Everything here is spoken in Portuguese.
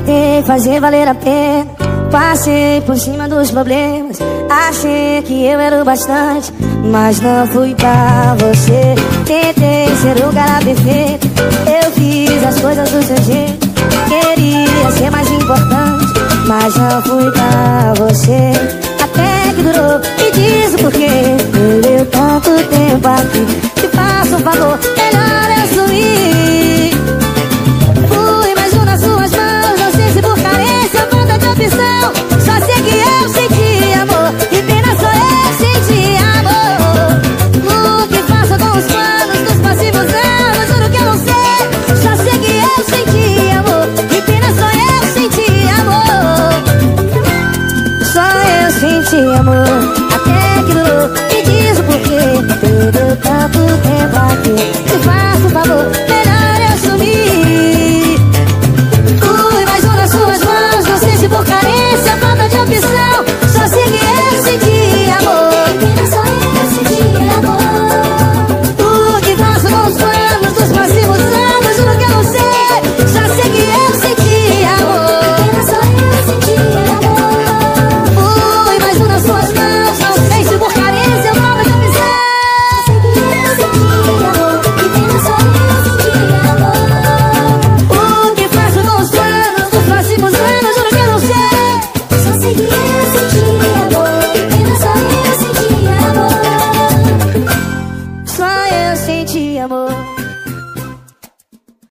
tentei fazer valer a pena. Passei por cima dos problemas Achei que eu era o bastante Mas não fui pra você. Tentei ser o cara perfeito Eu fiz as coisas do seu jeito. Queria ser mais importante Mas não fui pra você. Até que durou Me diz o porquê. Perdeu tanto tempo aqui amor só eu senti amor.